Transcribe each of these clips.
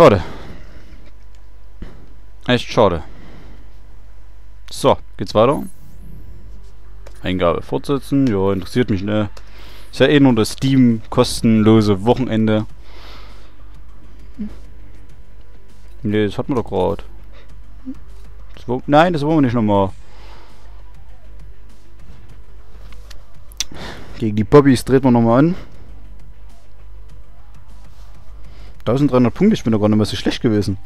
Schade. Echt schade. So, geht's weiter. Eingabe fortsetzen. Ja, interessiert mich, ne? Ist ja eh nur das Steam kostenlose Wochenende. Ne, das hatten wir doch gerade. Nein, das wollen wir nicht nochmal. Gegen die Bobbys dreht man nochmal an. 1300 Punkte, ich bin doch gar nicht mehr so schlecht gewesen.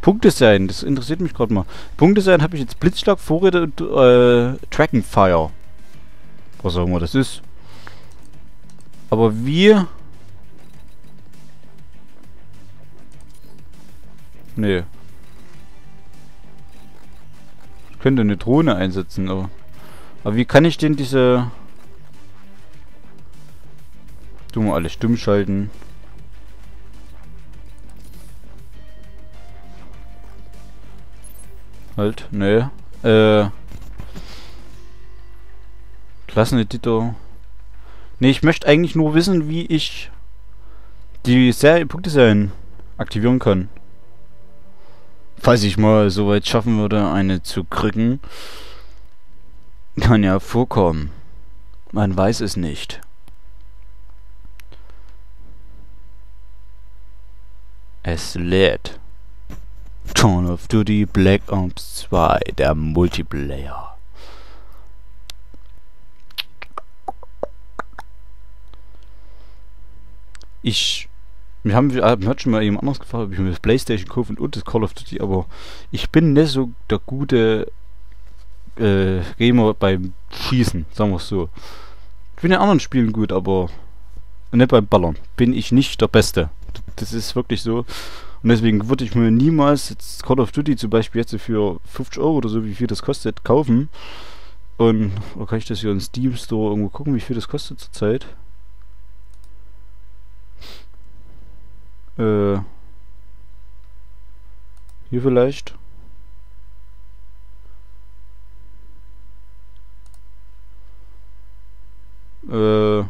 Punkte sein, das interessiert mich gerade mal. Punkte sein habe ich jetzt Blitzschlag, Vorräte und äh, Tracking-Fire. Was auch immer das ist. Aber wir... Nee. Ich könnte eine Drohne einsetzen, aber... Aber wie kann ich denn diese... Du mal alles stumm schalten. Halt, ne. Äh. Klasseneditor. Ne, ich möchte eigentlich nur wissen, wie ich die Serie Punkteserien aktivieren kann. Falls ich mal so weit schaffen würde, eine zu kriegen. Kann ja vorkommen. Man weiß es nicht. Es lädt. Call of Duty Black Ops 2, der Multiplayer. Ich... Wir haben, wir haben schon mal jemand anders gefragt, ob ich mir das Playstation kaufe und das Call of Duty, aber ich bin nicht so der gute äh, Gamer beim Schießen, sagen wir es so. Ich bin in anderen Spielen gut, aber nicht beim Ballern. Bin ich nicht der Beste. Das ist wirklich so. Und deswegen würde ich mir niemals jetzt Call of Duty zum Beispiel jetzt für 50 Euro oder so, wie viel das kostet, kaufen. Und oder kann ich das hier in Steam Store irgendwo gucken, wie viel das kostet zurzeit? Äh. Hier vielleicht. Äh.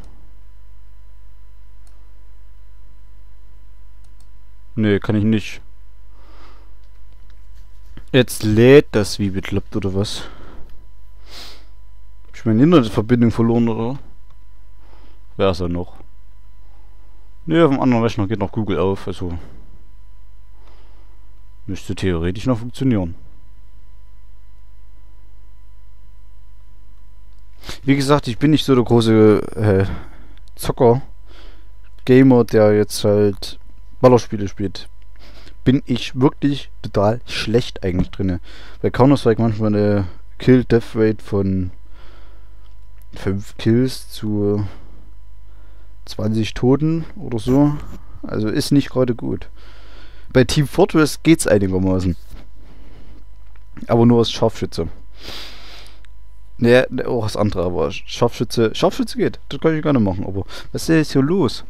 Nee, kann ich nicht. Jetzt lädt das wie bekloppt oder was? Hab ich meine Internetverbindung verloren oder? Wer ist er noch? Ne, auf dem anderen Rechner geht noch Google auf, also müsste theoretisch noch funktionieren. Wie gesagt, ich bin nicht so der große äh, Zocker, Gamer, der jetzt halt Ballerspiele spielt, bin ich wirklich total schlecht eigentlich drin. Bei Counter-Strike manchmal eine Kill-Death-Rate von 5 Kills zu 20 Toten oder so. Also ist nicht gerade gut. Bei Team Fortress geht's einigermaßen. Aber nur als Scharfschütze. Ne, auch das andere, aber Scharfschütze, Scharfschütze geht. Das kann ich gerne machen, aber was ist hier los?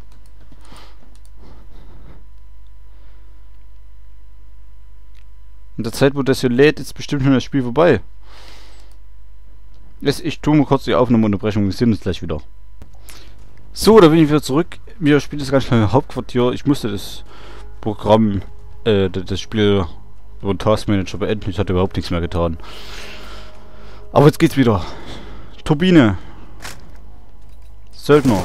In der Zeit, wo das hier lädt, ist bestimmt schon das Spiel vorbei. Ich tue mal kurz die Aufnahmeunterbrechung. Wir sehen uns gleich wieder. So, da bin ich wieder zurück. Wir spielen das ganz schnell im Hauptquartier. Ich musste das Programm, äh, das Spiel über den Taskmanager beenden. Ich hatte überhaupt nichts mehr getan. Aber jetzt geht's wieder. Turbine. Söldner.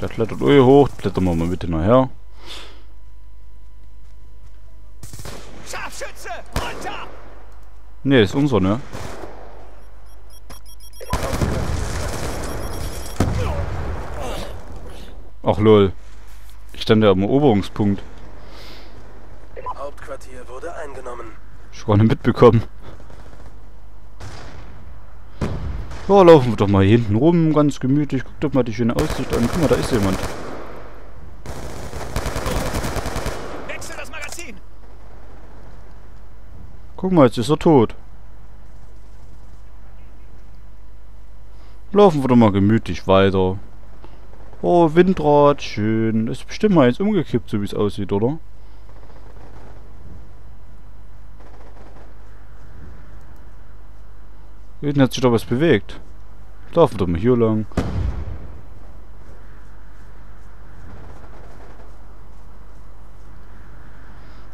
Der klettert eh hoch. Klettern wir mal bitte nachher. Scharfschütze! Runter! Ne, ist unser, ne? Ach lol. Ich stand ja am Eroberungspunkt. Hauptquartier wurde eingenommen. Nicht mitbekommen. Ja, laufen wir doch mal hier hinten rum, ganz gemütlich. Guck doch mal die schöne Aussicht an. Guck mal, da ist jemand. Wechsel das Magazin. Guck mal, jetzt ist er tot. Laufen wir doch mal gemütlich weiter. Oh, Windrad, schön. Das ist bestimmt mal jetzt umgekippt, so wie es aussieht, oder? Hinten hat sich doch was bewegt. Laufen doch mal hier lang.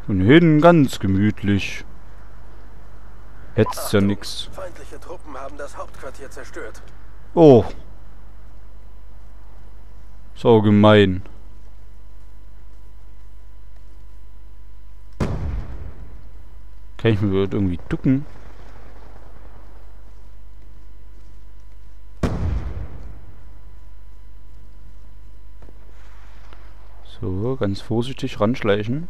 Und hinten ganz gemütlich. Hetzt ja nix. Feindliche Truppen haben das Hauptquartier zerstört. Oh. So gemein. Kann ich mir irgendwie ducken? So, ganz vorsichtig ranschleichen.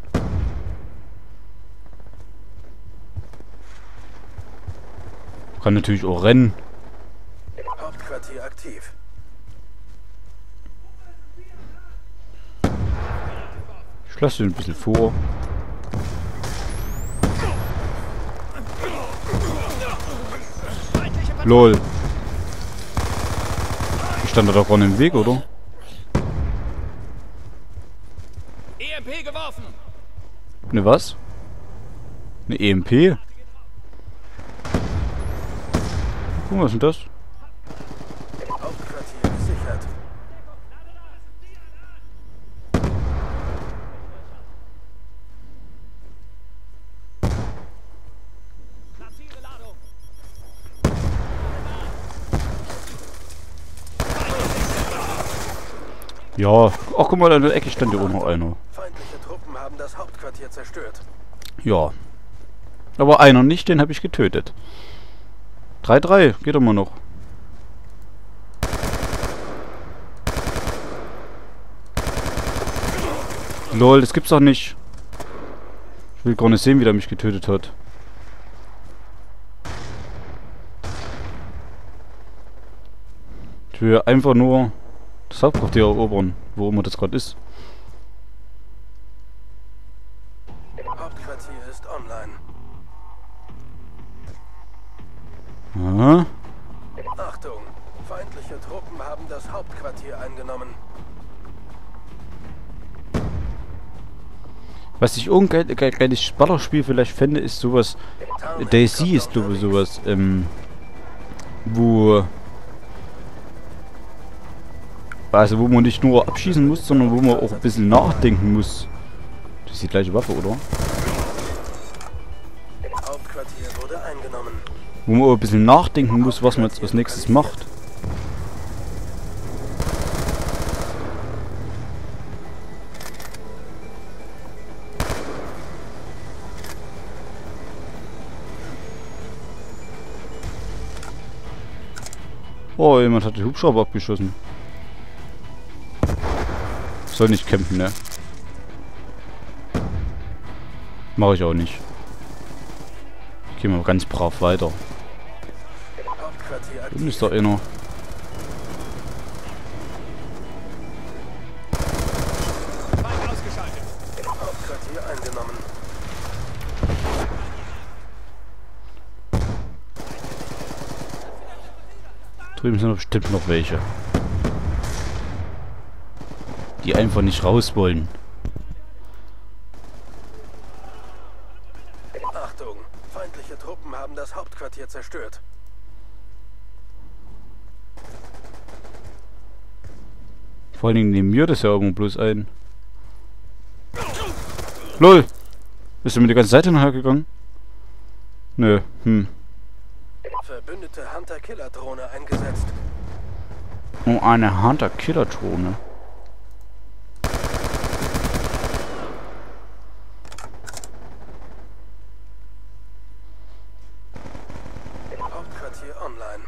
Kann natürlich auch rennen. Hauptquartier aktiv. Ich lasse ihn ein bisschen vor. LOL. Ich stand da doch vorne im Weg, oder? EMP geworfen. Ne was? Ne EMP? Guck mal, was ist denn das? Hauptquartier gesichert. Ja. Ach, guck mal, in der Ecke stand hier oben noch einer. Feindliche Truppen haben das Hauptquartier zerstört. Ja. Aber einer nicht, den habe ich getötet. 3-3, geht immer noch. Lol, das gibt's doch nicht. Ich will gar nicht sehen, wie der mich getötet hat. Ich will einfach nur das Hauptquartier erobern, wo immer das gerade ist. Hauptquartier ist online. Aha. Achtung! Feindliche Truppen haben das Hauptquartier eingenommen. Was ich irgendein geil, geiles Ballerspiel vielleicht fände, ist sowas. Daisy ist glaube sowas, ähm, wo also wo man nicht nur abschießen muss, sondern wo man auch ein bisschen nachdenken muss. Das ist die gleiche Waffe, oder? Wo man auch ein bisschen nachdenken muss, was man jetzt als nächstes macht. Oh, jemand hat den Hubschrauber abgeschossen. Soll nicht campen, ne? Mache ich auch nicht. Ich gehe mal ganz brav weiter. Hauptquartier Unten aktiv. ist doch eingenommen. Drüben sind bestimmt noch welche. Die einfach nicht raus wollen. Achtung! Feindliche Truppen haben das Hauptquartier zerstört. Vor allen Dingen neben mir das ja irgendwo bloß ein. LOL! Bist du mit der ganzen Seite nachher gegangen? Nö, hm. Verbündete Hunter-Killer-Drohne eingesetzt. Oh, eine Hunter-Killer-Drohne. Hauptquartier online.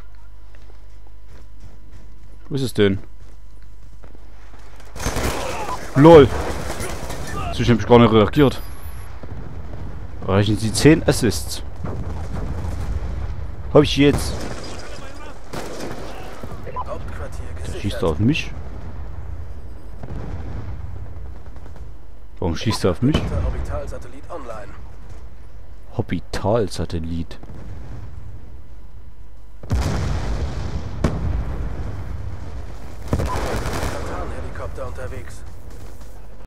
Wo ist es denn? LOL! Ich hab ich gar nicht reagiert. Erreichen Sie 10 Assists. Hab ich jetzt. Der schießt er auf mich. Warum schießt er auf mich? Orbitalsatellit unterwegs.